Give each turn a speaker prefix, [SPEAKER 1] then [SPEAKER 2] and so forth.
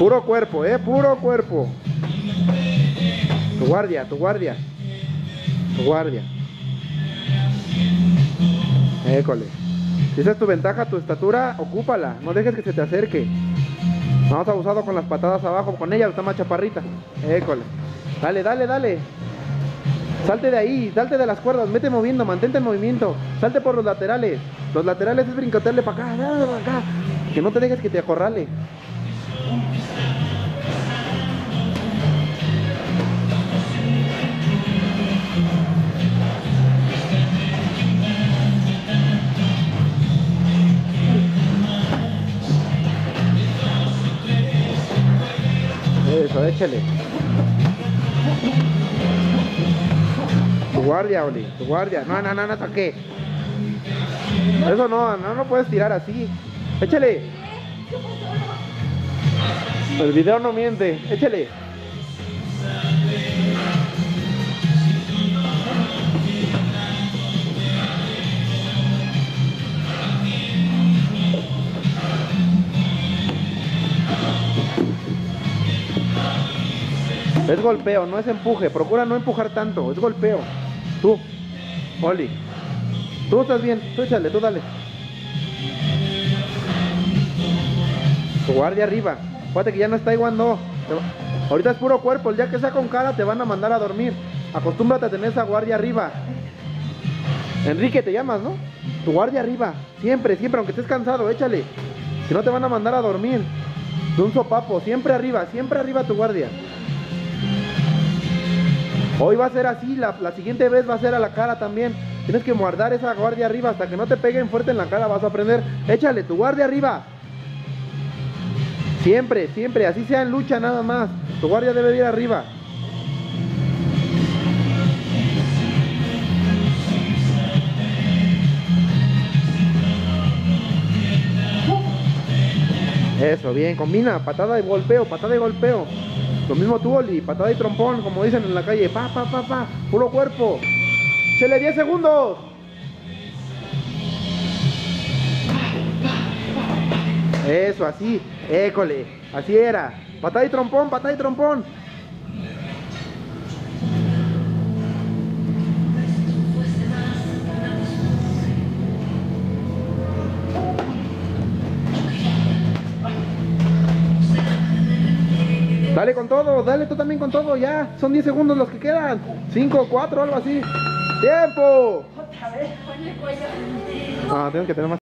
[SPEAKER 1] Puro cuerpo, eh, puro cuerpo. Tu guardia, tu guardia. Tu guardia. École. Si esa es tu ventaja, tu estatura, ocúpala. No dejes que se te acerque. Vamos abusado con las patadas abajo. Con ella está más chaparrita. École. Dale, dale, dale. Salte de ahí, salte de las cuerdas, mete moviendo, mantente en movimiento, salte por los laterales. Los laterales es brincotearle para acá, para acá. Que no te dejes que te acorrale. Eso, échale. Tu guardia, Oli, tu guardia. No, no, no, no toque. Eso no, no, no puedes tirar así. Échale. El video no miente. Échale. Es golpeo, no es empuje. Procura no empujar tanto. Es golpeo. Tú, Oli. Tú estás bien. Tú échale, tú dale. Tu guardia arriba. Fíjate que ya no está igual, no. Ahorita es puro cuerpo. El día que sea con cara te van a mandar a dormir. Acostúmbrate a tener esa guardia arriba. Enrique te llamas, ¿no? Tu guardia arriba. Siempre, siempre, aunque estés cansado, échale. Si no te van a mandar a dormir. De un sopapo. Siempre arriba, siempre arriba tu guardia. Hoy va a ser así, la, siguiente vez va a ser a la cara también. Tienes que guardar esa guardia arriba hasta que no te peguen fuerte en la cara, vas a aprender. Échale tu guardia arriba. Siempre, siempre, así sea en lucha nada más. Tu guardia debe de ir arriba. Eso, bien, combina, patada y golpeo, patada y golpeo. Lo mismo tú, Oli, patada y trompón, como dicen en la calle. Pa, pa, pa, pa, puro cuerpo. Chele 10 segundos. Eso, así, école, así era. Patada y trompón, patada y trompón. Dale con todo, dale tú también con todo, ya. Son 10 segundos los que quedan. 5, 4, algo así. ¡Tiempo!
[SPEAKER 2] Otra vez.
[SPEAKER 1] Ah, tengo que tener más